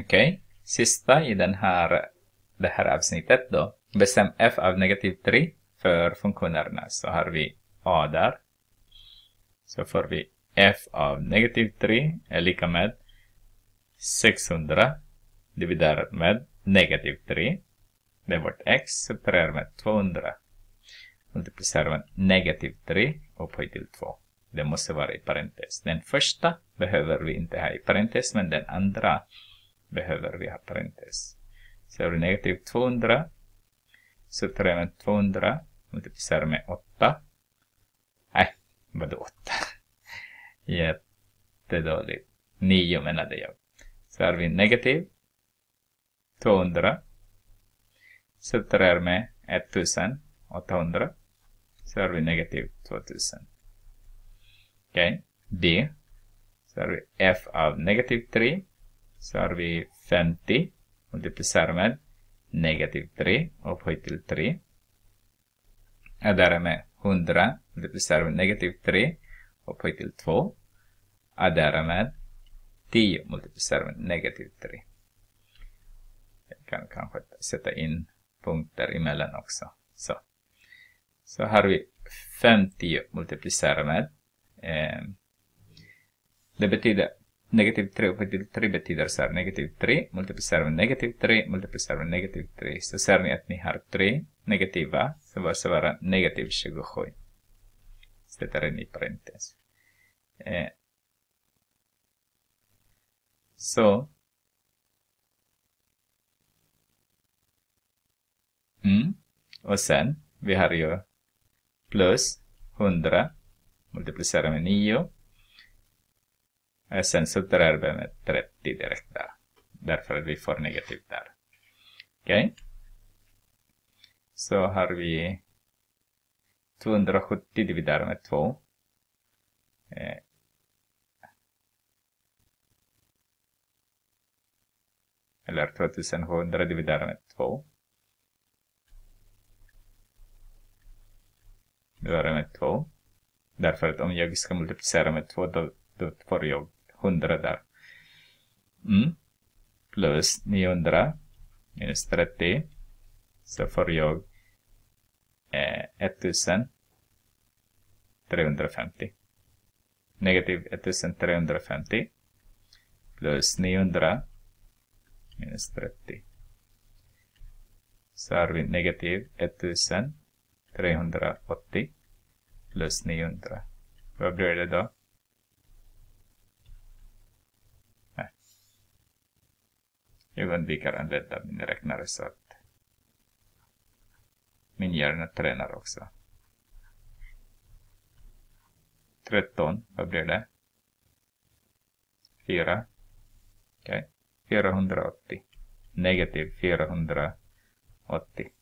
Okej, okay. sista i den här, det här avsnittet då. Bestäm f av negativ 3 för funktionerna. Så har vi a där. Så får vi f av negativ 3 är lika med 600 dividerat med negativ 3. Det är vårt x, subtraherar med 200. Multiplicerar med negativ 3 upphöjt till 2. Det måste vara i parentes. Den första behöver vi inte ha i parentes, men den andra behöver vi ha parentes. Så det blir negativ 200. Subtraherar med 200. Multiplicerar med 8. Nej, vadå 8? Jättedåligt. 9 menade jag. Så har vi negativ 200 subtraherar med 1800 så har vi negativ 2000. Okej, okay. B. Så har vi f av negativ 3. Så har vi 50 multiplicerar med negativ 3 upphöjt till 3. Och därmed 100 multiplicerar med negativ 3 upphöjt till 2. Och därmed 10 multiplicerar med negativ 3. Jag kan kanske sätta in punkter emellan också. Så, så har vi 50 multiplicerat med. Eh, det betyder negativ 3 upphöjt till 3 betyder så här negativ 3 multiplicerar med negativ 3 multiplicerar med negativ 3. Så ser ni att ni har 3 negativa, så måste vara negativ 27. Sätter in i parentes. Eh, så Mm. Och sen, vi har ju plus 100 multiplicerar med 9. Eh, sen sätter vi med 30 direkt där. Därför att vi får negativt där. Okej. Okay. Så har vi 270 dividerat med 2. Eh. Eller 2700 dividerat med 2. Dividerat med 2. Därför att om jag ska multiplicera med 2 då, då får jag 100 där. Mm. Plus 900 minus 30 så får jag eh, 1350. Negativ 1350 plus 900 minus 30. Så har vi negativ 1380 plus 900. Vad blir det då? Jag undviker att använda min räknare så att min hjärna tränar också. 13, vad blir det? 4. Okej. Okay. 480. Negativ 480.